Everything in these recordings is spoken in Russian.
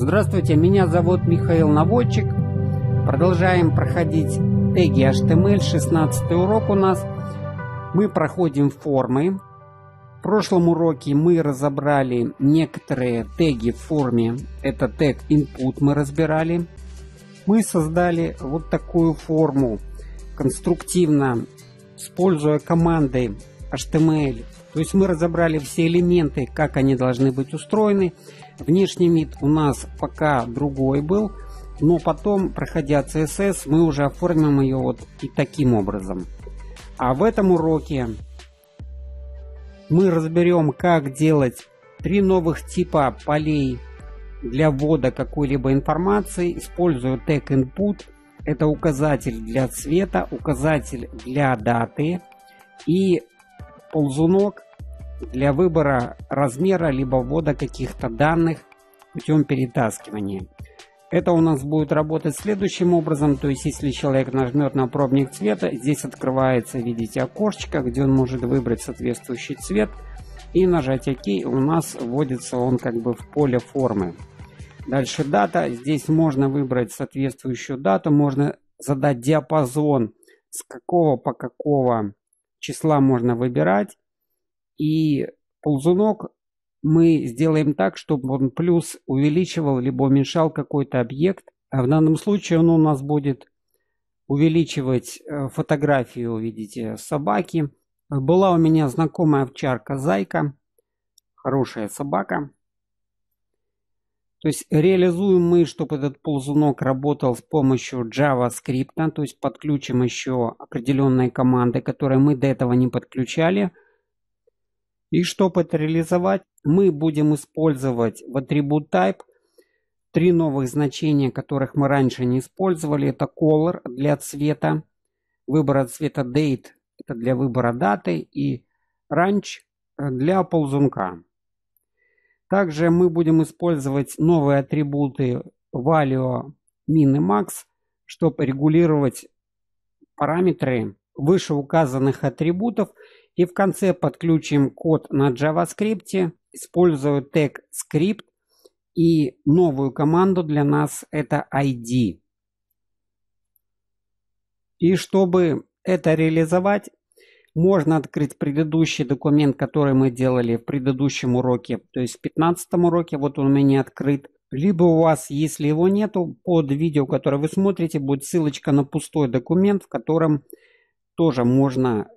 Здравствуйте, меня зовут Михаил Наводчик. Продолжаем проходить теги HTML, 16 урок у нас. Мы проходим формы. В прошлом уроке мы разобрали некоторые теги в форме. Это тег input мы разбирали. Мы создали вот такую форму конструктивно, используя команды HTML. То есть мы разобрали все элементы, как они должны быть устроены. Внешний вид у нас пока другой был, но потом, проходя CSS, мы уже оформим ее вот и таким образом. А в этом уроке мы разберем, как делать три новых типа полей для ввода какой-либо информации, используя тег input. Это указатель для цвета, указатель для даты и ползунок для выбора размера либо ввода каких-то данных путем перетаскивания. Это у нас будет работать следующим образом, то есть если человек нажмет на пробник цвета, здесь открывается, видите, окошечко, где он может выбрать соответствующий цвет и нажать ОК, у нас вводится он как бы в поле формы. Дальше дата, здесь можно выбрать соответствующую дату, можно задать диапазон, с какого по какого числа можно выбирать. И ползунок мы сделаем так, чтобы он плюс увеличивал либо уменьшал какой-то объект. А в данном случае он у нас будет увеличивать э, фотографию, видите, собаки. Была у меня знакомая овчарка Зайка, хорошая собака. То есть реализуем мы, чтобы этот ползунок работал с помощью JavaScript, то есть подключим еще определенные команды, которые мы до этого не подключали – и чтобы это реализовать, мы будем использовать в атрибут type три новых значения, которых мы раньше не использовали. Это color для цвета, выбора цвета date, это для выбора даты, и range для ползунка. Также мы будем использовать новые атрибуты value, min и max, чтобы регулировать параметры вышеуказанных атрибутов и в конце подключим код на JavaScript, используя тег script и новую команду для нас это ID. И чтобы это реализовать, можно открыть предыдущий документ, который мы делали в предыдущем уроке, то есть в 15 уроке, вот он у меня открыт. Либо у вас, если его нету, под видео, которое вы смотрите, будет ссылочка на пустой документ, в котором тоже можно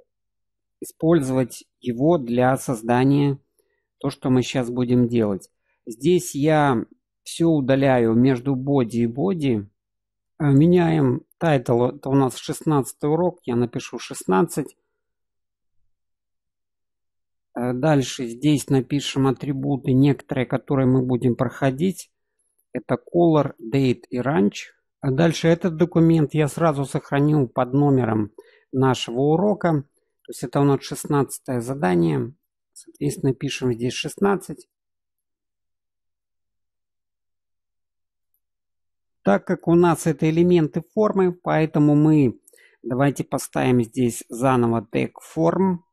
использовать его для создания то, что мы сейчас будем делать. Здесь я все удаляю между body и body. Э, меняем title, это у нас 16 урок, я напишу 16. Э, дальше здесь напишем атрибуты, некоторые, которые мы будем проходить. Это color, date и range. А дальше этот документ я сразу сохранил под номером нашего урока. То есть это у нас 16 задание. Соответственно, пишем здесь 16. Так как у нас это элементы формы, поэтому мы давайте поставим здесь заново тег форм.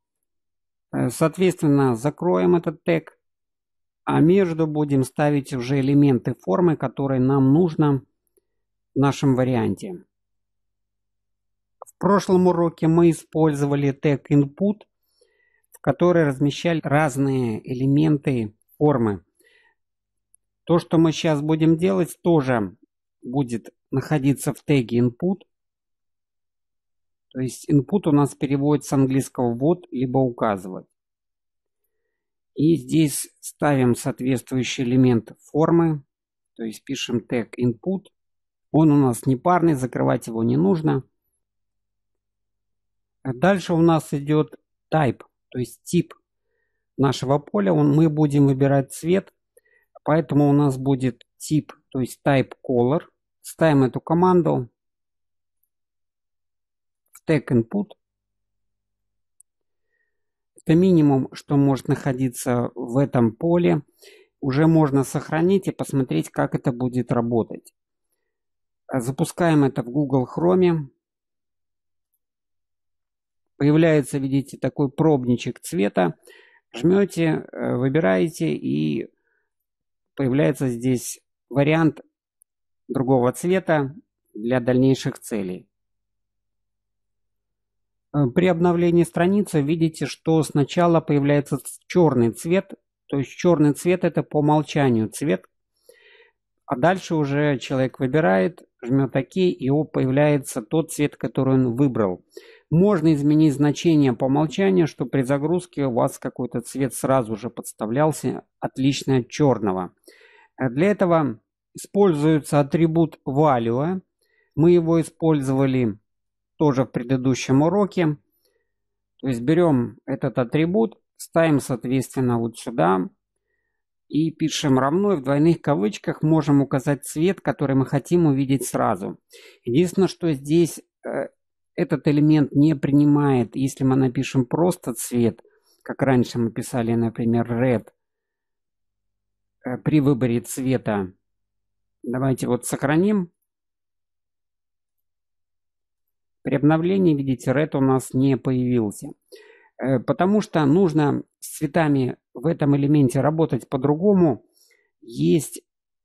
Э, соответственно, закроем этот тег. А между будем ставить уже элементы формы, которые нам нужно в нашем варианте. В прошлом уроке мы использовали тег input, в который размещали разные элементы формы. То, что мы сейчас будем делать, тоже будет находиться в теге input. То есть input у нас переводится с английского ввод, либо указывать. И здесь ставим соответствующий элемент формы. То есть пишем тег input. Он у нас не парный, закрывать его не нужно. Дальше у нас идет type, то есть тип нашего поля. Он, мы будем выбирать цвет, поэтому у нас будет тип, то есть type color. Ставим эту команду в tag input. Это минимум, что может находиться в этом поле. Уже можно сохранить и посмотреть, как это будет работать. Запускаем это в Google Chrome. Появляется, видите, такой пробничек цвета. Жмете, э, выбираете и появляется здесь вариант другого цвета для дальнейших целей. Э, при обновлении страницы видите, что сначала появляется черный цвет, то есть черный цвет это по умолчанию цвет, а дальше уже человек выбирает, жмет ОК, и его появляется тот цвет, который он выбрал. Можно изменить значение по умолчанию, что при загрузке у вас какой-то цвет сразу же подставлялся, отлично от черного. Для этого используется атрибут value. Мы его использовали тоже в предыдущем уроке. То есть берем этот атрибут, ставим соответственно вот сюда и пишем равно, и в двойных кавычках можем указать цвет, который мы хотим увидеть сразу. Единственное, что здесь э, этот элемент не принимает, если мы напишем просто цвет, как раньше мы писали, например, red, э, при выборе цвета. Давайте вот сохраним При обновлении, видите, red у нас не появился. Э, потому что нужно с цветами в этом элементе работать по-другому. Есть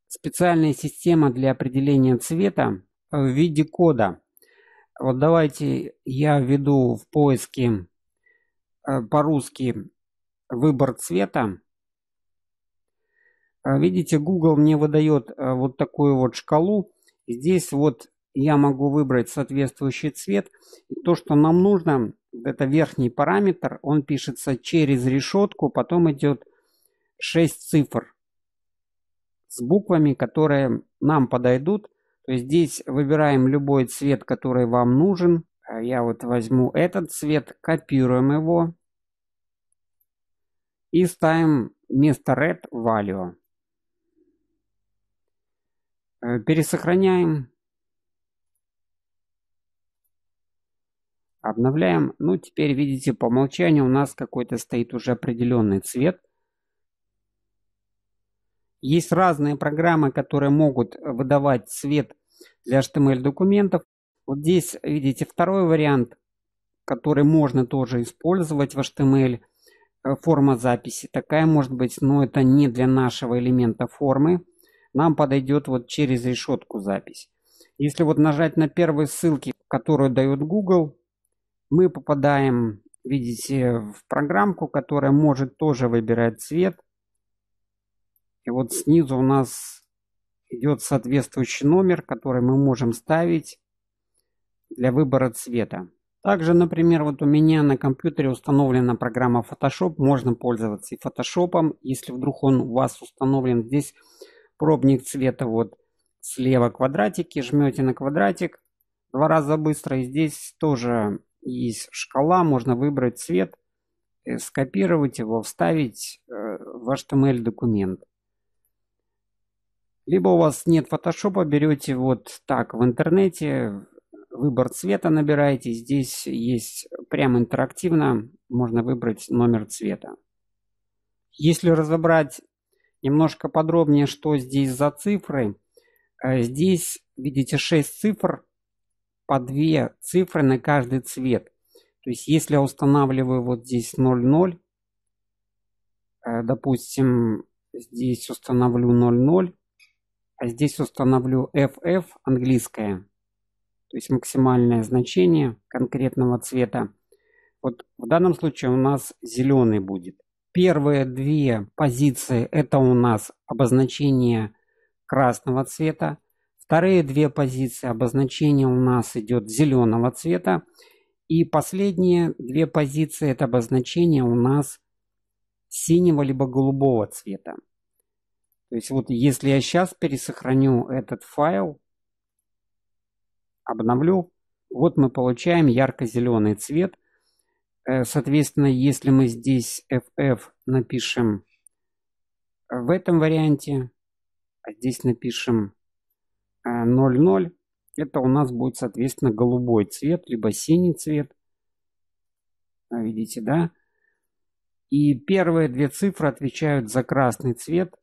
специальная система для определения цвета в виде кода. Вот давайте я введу в поиске э, по-русски выбор цвета. Э, видите, Google мне выдает вот такую вот шкалу. Здесь вот я могу выбрать соответствующий цвет. И то, что нам нужно, это верхний параметр, он пишется через решетку, потом идет 6 цифр с буквами, которые нам подойдут. То есть здесь выбираем любой цвет, который вам нужен. А я вот возьму этот цвет, копируем его и ставим вместо red value. Э, пересохраняем. Обновляем. Ну, теперь видите, по умолчанию у нас какой-то стоит уже определенный цвет. Есть разные программы, которые могут выдавать цвет для HTML документов. Вот здесь видите второй вариант, который можно тоже использовать в HTML. Э, форма записи такая может быть, но это не для нашего элемента формы. Нам подойдет вот через решетку запись. Если вот нажать на первые ссылки, которую дает Google, мы попадаем, видите, в программку, которая может тоже выбирать цвет. И вот снизу у нас идет соответствующий номер, который мы можем ставить для выбора цвета. Также, например, вот у меня на компьютере установлена программа Photoshop. Можно пользоваться и Photoshop, если вдруг он у вас установлен. Здесь пробник цвета вот слева квадратики, жмете на квадратик два раза быстро. И здесь тоже есть шкала, можно выбрать цвет, э, скопировать его, вставить э, в HTML документ. Либо у вас нет фотошопа, берете вот так в интернете, выбор цвета набираете, здесь есть прямо интерактивно, можно выбрать номер цвета. Если разобрать немножко подробнее, что здесь за цифры, э, здесь видите 6 цифр, по две цифры на каждый цвет. То есть если я устанавливаю вот здесь 0,0, э, допустим, здесь установлю 0,0, а здесь установлю FF английское, то есть максимальное значение конкретного цвета. Вот в данном случае у нас зеленый будет. Первые две позиции это у нас обозначение красного цвета. Вторые две позиции обозначения у нас идет зеленого цвета. И последние две позиции это обозначение у нас синего либо голубого цвета. То есть вот если я сейчас пересохраню этот файл, обновлю, вот мы получаем ярко-зеленый цвет. Э, соответственно, если мы здесь FF напишем в этом варианте, а здесь напишем 0,0, это у нас будет, соответственно, голубой цвет, либо синий цвет. Видите, да? И первые две цифры отвечают за красный цвет.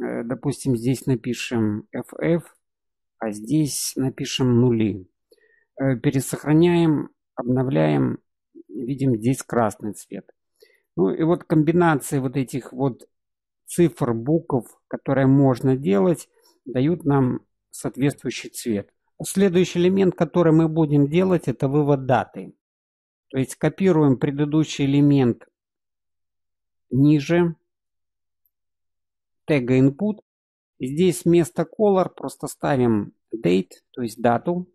Э, допустим, здесь напишем FF, а здесь напишем нули. Э, пересохраняем, обновляем, видим здесь красный цвет. Ну и вот комбинации вот этих вот цифр, букв, которые можно делать, дают нам соответствующий цвет. Следующий элемент, который мы будем делать, это вывод даты. То есть копируем предыдущий элемент ниже тега input. Здесь вместо color просто ставим date, то есть дату.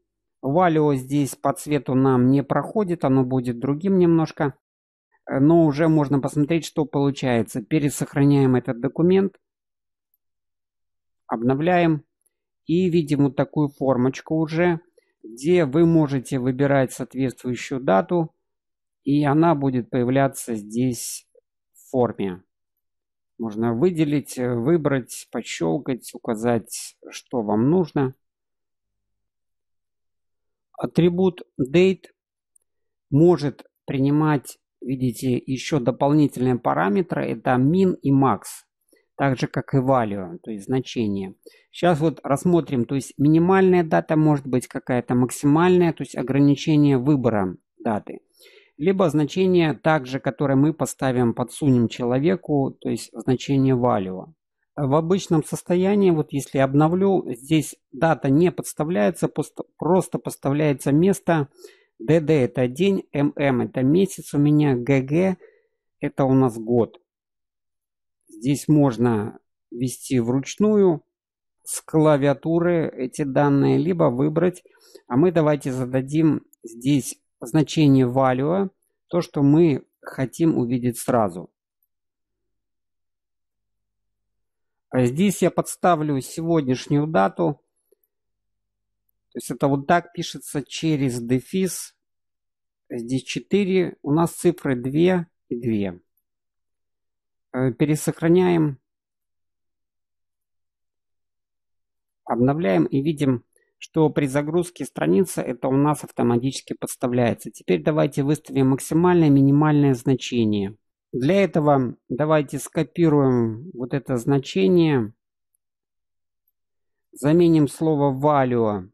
Value здесь по цвету нам не проходит, оно будет другим немножко. Но уже можно посмотреть, что получается. Пересохраняем этот документ. Обновляем. И видим вот такую формочку уже, где вы можете выбирать соответствующую дату. И она будет появляться здесь в форме. Можно выделить, э, выбрать, пощелкать, указать, что вам нужно. Атрибут date может принимать, видите, еще дополнительные параметры. Это min и max. Так же, как и value, то есть значение. Сейчас вот рассмотрим, то есть минимальная дата может быть какая-то максимальная, то есть ограничение выбора даты либо значение также, которое мы поставим, подсунем человеку, то есть значение value. В обычном состоянии, вот если обновлю, здесь дата не подставляется, просто поставляется место. DD это день, MM это месяц у меня, GG это у нас год. Здесь можно ввести вручную с клавиатуры эти данные, либо выбрать. А мы давайте зададим здесь значение value, то, что мы хотим увидеть сразу. А здесь я подставлю сегодняшнюю дату. То есть это вот так пишется через дефис. Здесь 4, у нас цифры 2 и 2. Э, пересохраняем. Обновляем и видим что при загрузке страницы это у нас автоматически подставляется. Теперь давайте выставим максимальное минимальное значение. Для этого давайте скопируем вот это значение. Заменим слово value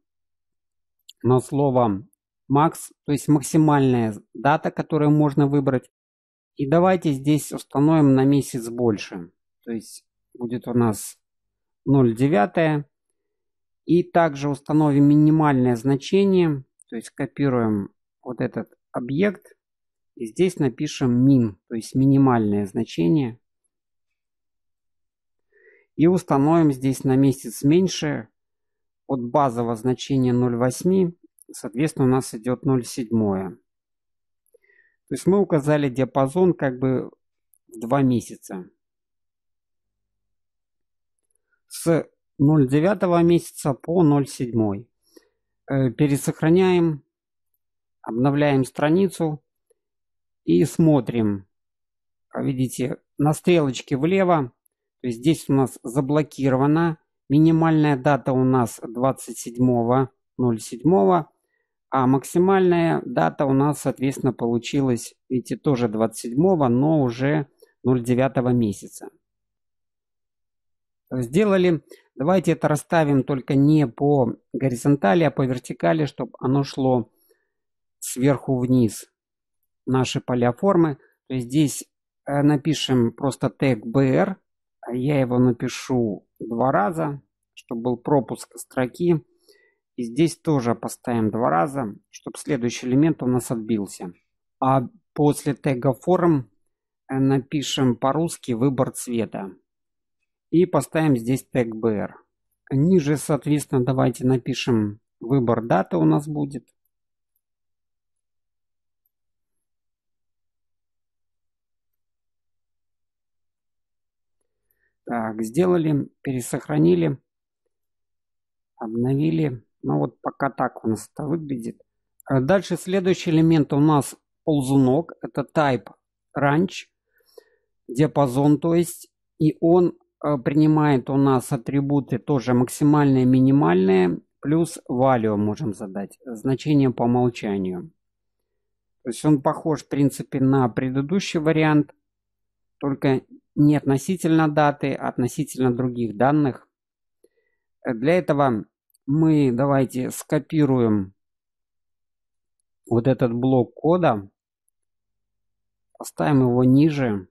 на слово max, то есть максимальная дата, которую можно выбрать. И давайте здесь установим на месяц больше. То есть будет у нас 0,9. И также установим минимальное значение, то есть копируем вот этот объект. И здесь напишем min, то есть минимальное значение. И установим здесь на месяц меньше от базового значения 0,8. Соответственно, у нас идет 0,7. То есть мы указали диапазон как бы в 2 месяца. С 0,9 месяца по 0,7. Э, пересохраняем, обновляем страницу и смотрим. А видите, на стрелочке влево, то есть здесь у нас заблокировано. Минимальная дата у нас 27.07, а максимальная дата у нас, соответственно, получилась, видите, тоже 27, но уже 09 месяца. Сделали Давайте это расставим только не по горизонтали, а по вертикали, чтобы оно шло сверху вниз. Наши поля формы. То есть здесь э, напишем просто тег BR. Я его напишу два раза, чтобы был пропуск строки. И здесь тоже поставим два раза, чтобы следующий элемент у нас отбился. А после тега форм э, напишем по-русски выбор цвета. И поставим здесь тег BR. Ниже, соответственно, давайте напишем выбор даты у нас будет. Так, сделали, пересохранили, обновили. Ну вот пока так у нас это выглядит. А дальше следующий элемент у нас ползунок. Это type range, диапазон, то есть. И он Э, принимает у нас атрибуты тоже максимальные, минимальные, плюс value можем задать, значение по умолчанию. То есть он похож, в принципе, на предыдущий вариант, только не относительно даты, а относительно других данных. Для этого мы давайте скопируем вот этот блок кода, поставим его ниже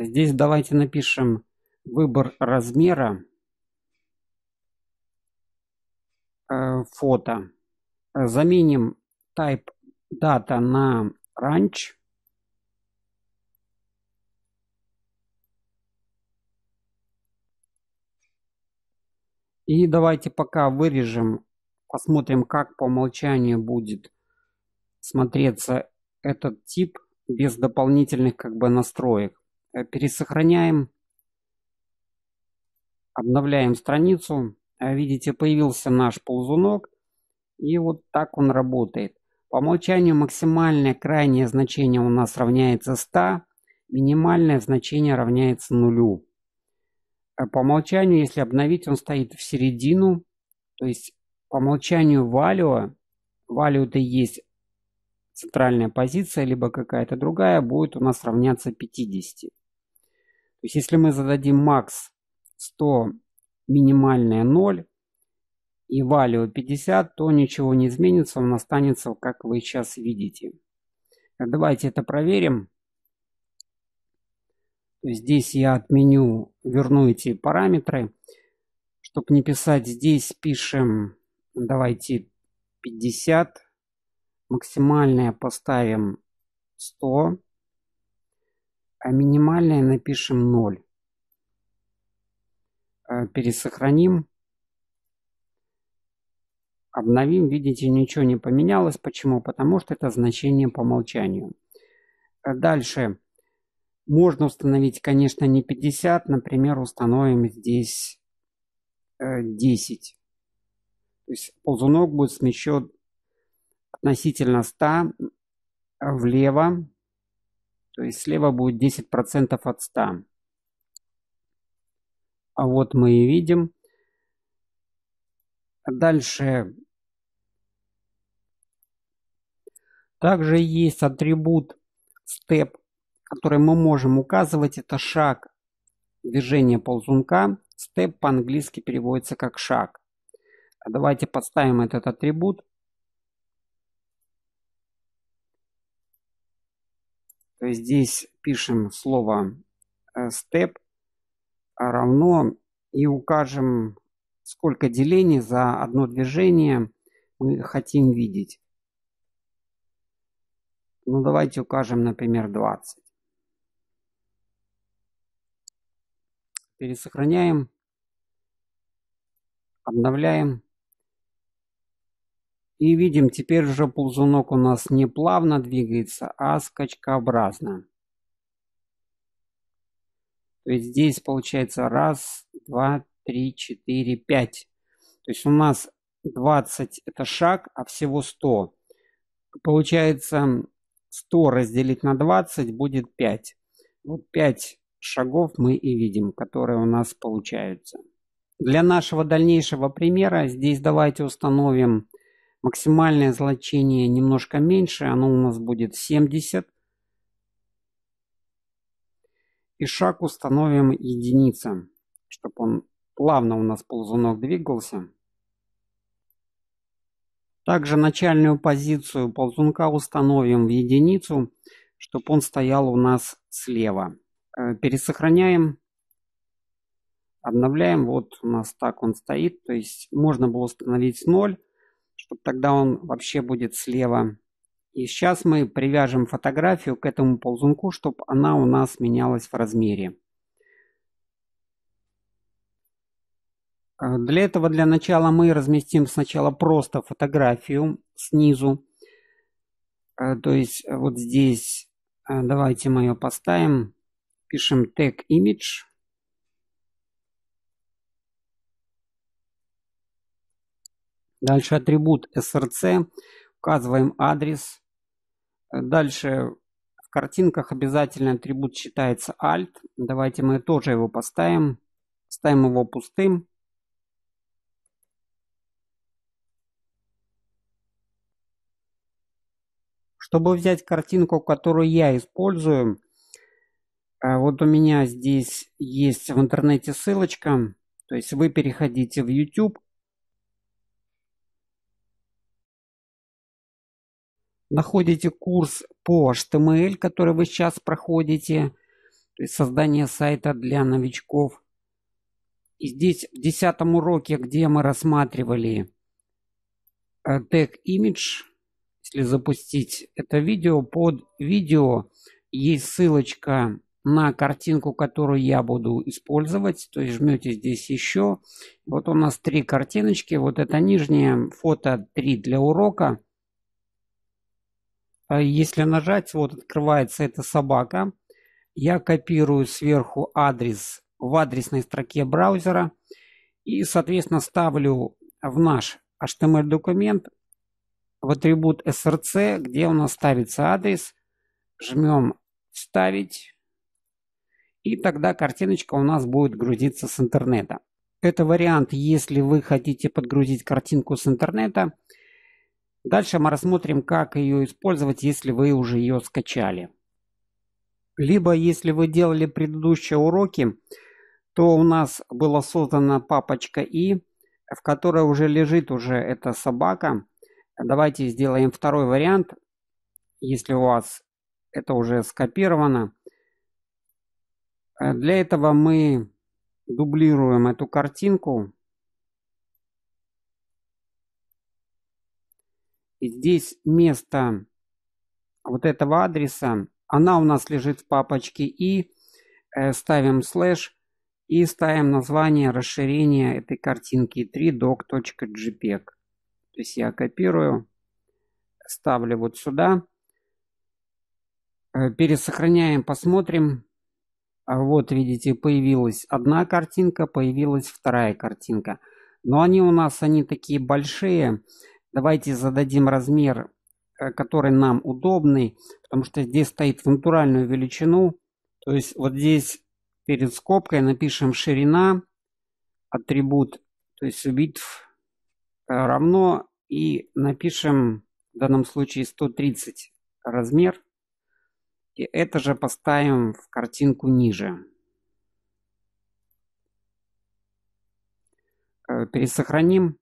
Здесь давайте напишем выбор размера э, фото. Заменим type data на range. И давайте пока вырежем, посмотрим, как по умолчанию будет смотреться этот тип без дополнительных как бы настроек. Э, пересохраняем, обновляем страницу. Э, видите, появился наш ползунок. И вот так он работает. По умолчанию максимальное крайнее значение у нас равняется 100, минимальное значение равняется нулю. Э, по умолчанию, если обновить, он стоит в середину. То есть по умолчанию value, value это и есть центральная позиция, либо какая-то другая, будет у нас равняться 50. То есть если мы зададим max 100, минимальное 0 и value 50, то ничего не изменится, он останется, как вы сейчас видите. Давайте это проверим. Здесь я отменю, верну эти параметры. Чтобы не писать здесь, пишем, давайте 50. Максимальное поставим 100 а минимальное напишем 0. Э, пересохраним. Обновим. Видите, ничего не поменялось. Почему? Потому что это значение по умолчанию. Э, дальше. Можно установить, конечно, не 50. Например, установим здесь 10. Э, То есть ползунок будет смещен относительно 100 влево то есть слева будет 10% от 100. А вот мы и видим. Дальше. Также есть атрибут step, который мы можем указывать. Это шаг движения ползунка. Step по-английски переводится как шаг. Давайте подставим этот атрибут. То есть здесь пишем слово э, step равно и укажем, сколько делений за одно движение мы хотим видеть. Ну, давайте укажем, например, 20. Пересохраняем, обновляем. И видим, теперь уже ползунок у нас не плавно двигается, а скачкообразно. То есть здесь получается раз, два, три, четыре, пять. То есть у нас 20 это шаг, а всего 100. Получается 100 разделить на 20 будет 5. Вот 5 шагов мы и видим, которые у нас получаются. Для нашего дальнейшего примера здесь давайте установим Максимальное значение немножко меньше, оно у нас будет 70. И шаг установим единица, чтобы он плавно у нас ползунок двигался. Также начальную позицию ползунка установим в единицу, чтобы он стоял у нас слева. Э, пересохраняем, обновляем. Вот у нас так он стоит. То есть можно было установить 0 чтобы тогда он вообще будет слева. И сейчас мы привяжем фотографию к этому ползунку, чтобы она у нас менялась в размере. Э, для этого для начала мы разместим сначала просто фотографию снизу. Э, то есть вот здесь э, давайте мы ее поставим. Пишем tag image. Дальше атрибут src, указываем адрес. Дальше в картинках обязательно атрибут считается alt. Давайте мы тоже его поставим. Ставим его пустым. Чтобы взять картинку, которую я использую, э, вот у меня здесь есть в интернете ссылочка. То есть вы переходите в YouTube, находите курс по HTML, который вы сейчас проходите. то есть создание сайта для новичков. И здесь в десятом уроке, где мы рассматривали э, тег image, если запустить это видео, под видео есть ссылочка на картинку, которую я буду использовать. То есть жмете здесь еще. Вот у нас три картиночки. Вот это нижнее фото 3 для урока. А если нажать, вот открывается эта собака. Я копирую сверху адрес в адресной строке браузера и, соответственно, ставлю в наш HTML-документ в атрибут src, где у нас ставится адрес. Жмем «Вставить». И тогда картиночка у нас будет грузиться с интернета. Это вариант, если вы хотите подгрузить картинку с интернета. Дальше мы рассмотрим, как ее использовать, если вы уже ее скачали. Либо, если вы делали предыдущие уроки, то у нас была создана папочка И, в которой уже лежит уже эта собака. Давайте сделаем второй вариант. Если у вас это уже скопировано. Для этого мы дублируем эту картинку. Здесь место вот этого адреса она у нас лежит в папочке и э, ставим слэш и ставим название расширения этой картинки 3doc.jpg. То есть я копирую, ставлю вот сюда, э, пересохраняем, посмотрим. А вот видите, появилась одна картинка, появилась вторая картинка. Но они у нас, они такие большие. Давайте зададим размер Э, который нам удобный, потому что здесь стоит в натуральную величину. То есть вот здесь перед скобкой напишем ширина, атрибут, то есть width э, равно и напишем в данном случае 130 размер. И это же поставим в картинку ниже. Э, пересохраним.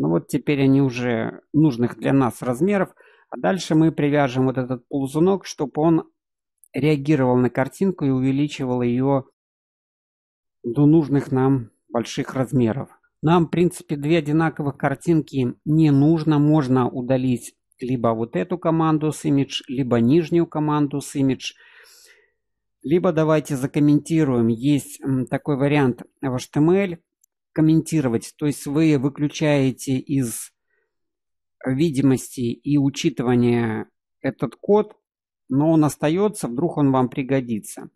Ну вот теперь они уже нужных для нас размеров. А дальше мы привяжем вот этот ползунок, чтобы он реагировал на картинку и увеличивал ее до нужных нам больших размеров. Нам, в принципе, две одинаковых картинки не нужно. Можно удалить либо вот эту команду с image, либо нижнюю команду с image. Либо давайте закомментируем. Есть такой вариант в HTML комментировать. То есть вы выключаете из видимости и учитывания этот код, но он остается, вдруг он вам пригодится.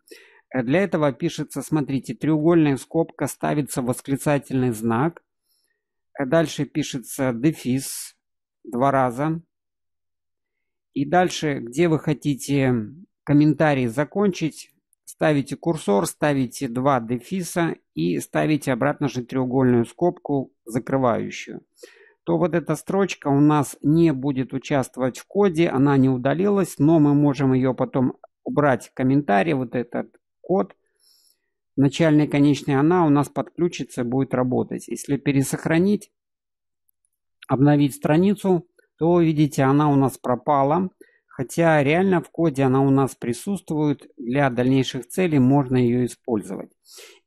Для этого пишется, смотрите, треугольная скобка, ставится восклицательный знак. Дальше пишется дефис два раза. И дальше, где вы хотите комментарий закончить, ставите курсор, ставите два дефиса и ставите обратно же треугольную скобку, закрывающую, то вот эта строчка у нас не будет участвовать в коде, она не удалилась, но мы можем ее потом убрать в комментарии, вот этот код, начальный конечный, она у нас подключится, будет работать. Если пересохранить, обновить страницу, то видите, она у нас пропала. Хотя реально в коде она у нас присутствует, для дальнейших целей можно ее использовать.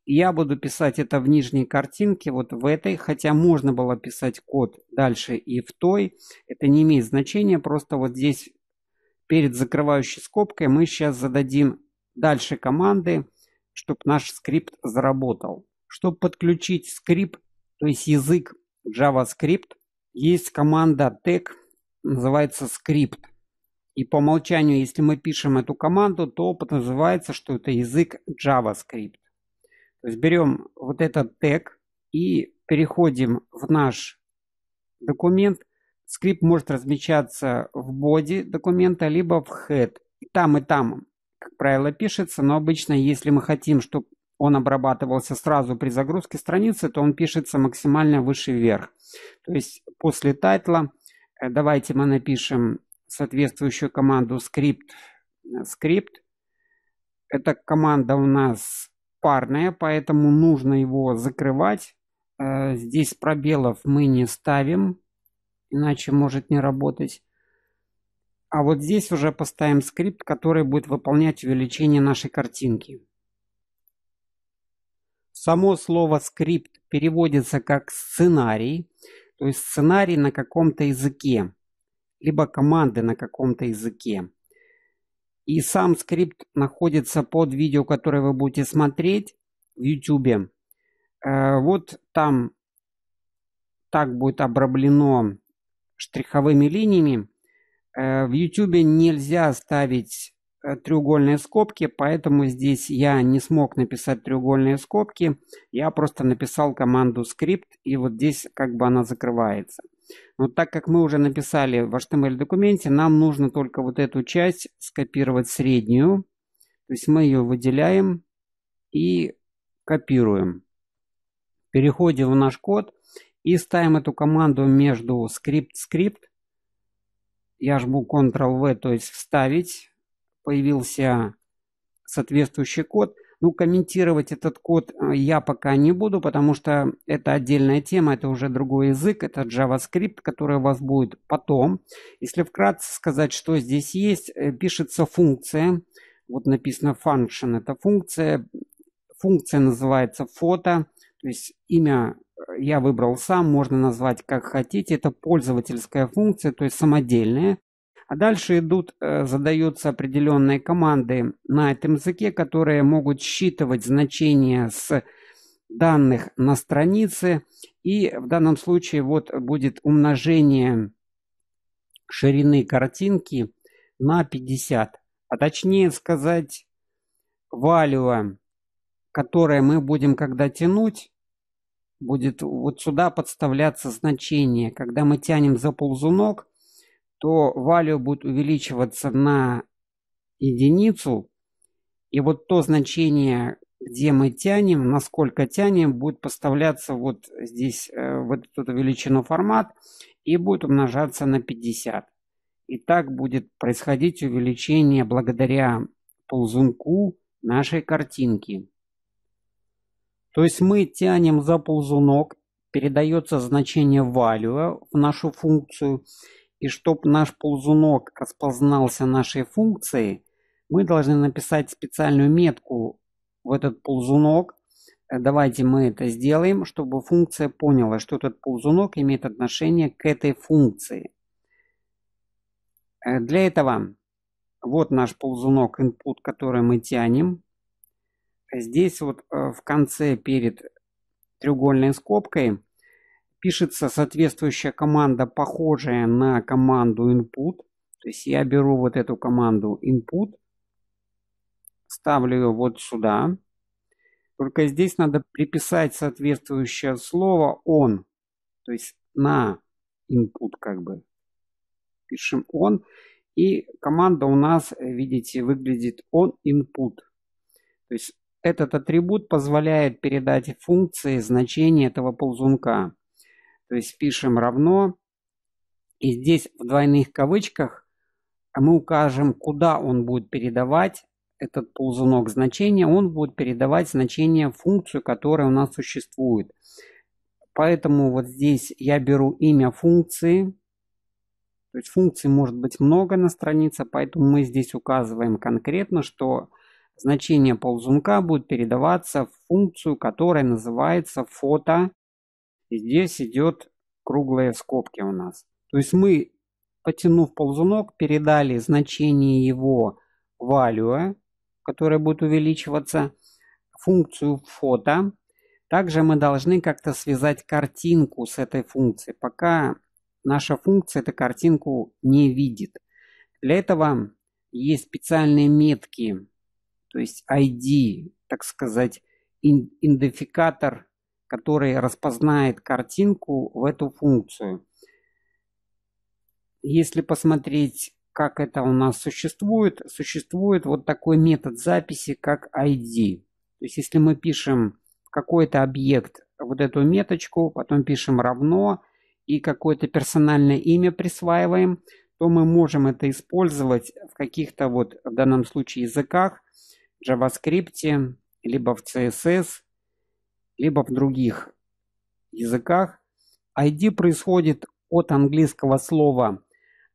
я буду писать это в нижней картинке, вот в этой, хотя можно было писать код дальше и в той. Это не имеет значения, просто вот здесь перед закрывающей скобкой мы сейчас зададим дальше команды, чтобы наш скрипт заработал. Чтобы подключить скрипт, то есть язык JavaScript, есть команда tag, называется скрипт. И по умолчанию, если мы пишем эту команду, то подразумевается, что это язык JavaScript. То есть берем вот этот тег и переходим в наш документ. Скрипт может размещаться в body документа, либо в head. Там, и там, как правило, пишется, но обычно, если мы хотим, чтобы он обрабатывался сразу при загрузке страницы, то он пишется максимально выше вверх. То есть после title а э, давайте мы напишем соответствующую команду script. Script. Эта команда у нас парная, поэтому нужно его закрывать. Э, здесь пробелов мы не ставим, иначе может не работать. А вот здесь уже поставим скрипт, который будет выполнять увеличение нашей картинки. Само слово скрипт переводится как сценарий, то есть сценарий на каком-то языке, либо команды на каком-то языке. И сам скрипт находится под видео, которое вы будете смотреть в YouTube. Э, вот там так будет обраблено штриховыми линиями. Э, в YouTube нельзя ставить Э, треугольные скобки, поэтому здесь я не смог написать треугольные скобки. Я просто написал команду скрипт, и вот здесь как бы она закрывается. Но так как мы уже написали в HTML документе, нам нужно только вот эту часть скопировать среднюю. То есть мы ее выделяем и копируем. Переходим в наш код и ставим эту команду между script-script. Я жму Ctrl-V, то есть вставить появился соответствующий код. Ну, комментировать этот код э, я пока не буду, потому что это отдельная тема, это уже другой язык, это JavaScript, который у вас будет потом. Если вкратце сказать, что здесь есть, э, пишется функция, вот написано function, это функция, функция называется фото, то есть имя э, я выбрал сам, можно назвать как хотите, это пользовательская функция, то есть самодельная. А дальше идут, э, задаются определенные команды на этом языке, которые могут считывать значения с данных на странице. И в данном случае вот будет умножение ширины картинки на 50. А точнее сказать, value, которое мы будем когда тянуть, будет вот сюда подставляться значение. Когда мы тянем за ползунок, то value будет увеличиваться на единицу, и вот то значение, где мы тянем, насколько тянем, будет поставляться вот здесь, э, в эту величину формат, и будет умножаться на 50. И так будет происходить увеличение благодаря ползунку нашей картинки. То есть мы тянем за ползунок, передается значение value в нашу функцию, и чтобы наш ползунок распознался нашей функцией, мы должны написать специальную метку в этот ползунок. Э, давайте мы это сделаем, чтобы функция поняла, что этот ползунок имеет отношение к этой функции. Э, для этого вот наш ползунок input, который мы тянем. Здесь вот э, в конце перед треугольной скобкой пишется соответствующая команда, похожая на команду input. То есть я беру вот эту команду input, ставлю ее вот сюда. Только здесь надо приписать соответствующее слово on, то есть на input как бы. Пишем on. И команда у нас, видите, выглядит on input. То есть этот атрибут позволяет передать функции значение этого ползунка. То есть пишем равно. И здесь в двойных кавычках мы укажем, куда он будет передавать этот ползунок значения. Он будет передавать значение функцию, которая у нас существует. Поэтому вот здесь я беру имя функции. То есть функций может быть много на странице, поэтому мы здесь указываем конкретно, что значение ползунка будет передаваться в функцию, которая называется фото и здесь идет круглые скобки у нас. То есть мы, потянув ползунок, передали значение его value, которое будет увеличиваться, функцию фото. Также мы должны как-то связать картинку с этой функцией, пока наша функция эту картинку не видит. Для этого есть специальные метки, то есть ID, так сказать, идентификатор который распознает картинку в эту функцию. Если посмотреть, как это у нас существует, существует вот такой метод записи, как ID. То есть если мы пишем какой-то объект вот эту меточку, потом пишем равно и какое-то персональное имя присваиваем, то мы можем это использовать в каких-то вот в данном случае языках, JavaScript, либо в CSS – либо в других языках. ID происходит от английского слова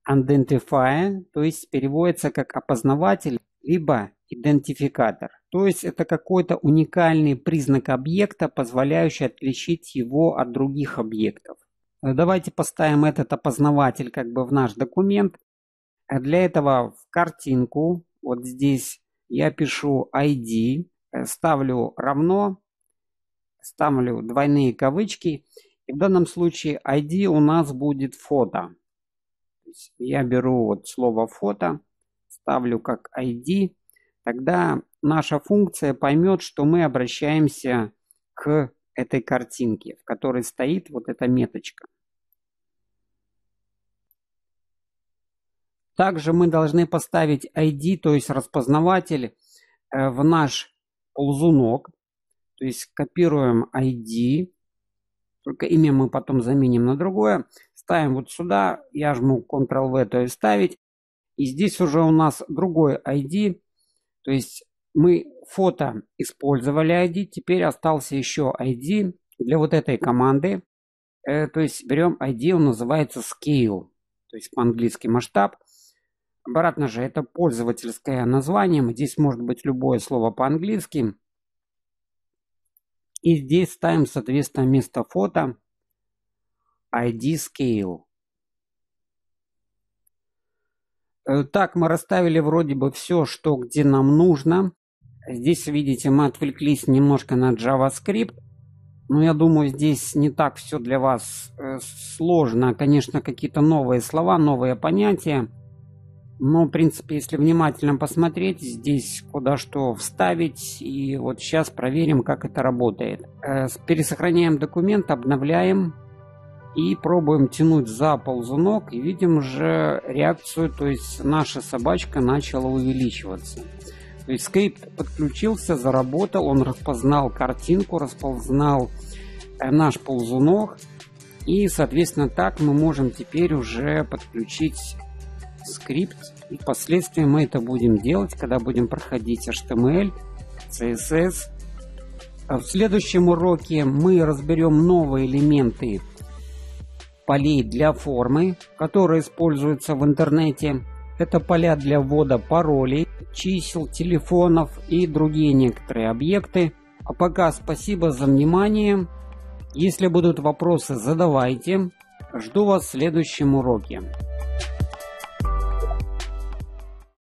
identifier, то есть переводится как опознаватель, либо идентификатор. То есть это какой-то уникальный признак объекта, позволяющий отличить его от других объектов. Давайте поставим этот опознаватель как бы в наш документ. Для этого в картинку, вот здесь я пишу ID, ставлю равно, ставлю двойные кавычки. И в данном случае ID у нас будет фото. я беру вот слово фото, ставлю как ID. Тогда наша функция поймет, что мы обращаемся к этой картинке, в которой стоит вот эта меточка. Также мы должны поставить ID, то есть распознаватель, э, в наш ползунок. То есть копируем ID, только имя мы потом заменим на другое. Ставим вот сюда, я жму Ctrl-V, то есть ставить. И здесь уже у нас другой ID, то есть мы фото использовали ID, теперь остался еще ID для вот этой команды. Э, то есть берем ID, он называется Scale, то есть по-английски масштаб. Обратно же это пользовательское название, здесь может быть любое слово по-английски. И здесь ставим, соответственно, вместо фото ID Scale. Э, так, мы расставили вроде бы все, что где нам нужно. Здесь, видите, мы отвлеклись немножко на JavaScript. Но я думаю, здесь не так все для вас э, сложно. Конечно, какие-то новые слова, новые понятия. Но, в принципе, если внимательно посмотреть, здесь куда что вставить. И вот сейчас проверим, как это работает. Э, пересохраняем документ, обновляем. И пробуем тянуть за ползунок. И видим уже реакцию. То есть наша собачка начала увеличиваться. То есть скрипт подключился, заработал. Он распознал картинку, распознал э, наш ползунок. И, соответственно, так мы можем теперь уже подключить скрипт. И впоследствии мы это будем делать, когда будем проходить HTML, CSS. А в следующем уроке мы разберем новые элементы полей для формы, которые используются в интернете. Это поля для ввода паролей, чисел, телефонов и другие некоторые объекты. А пока спасибо за внимание. Если будут вопросы, задавайте. Жду вас в следующем уроке.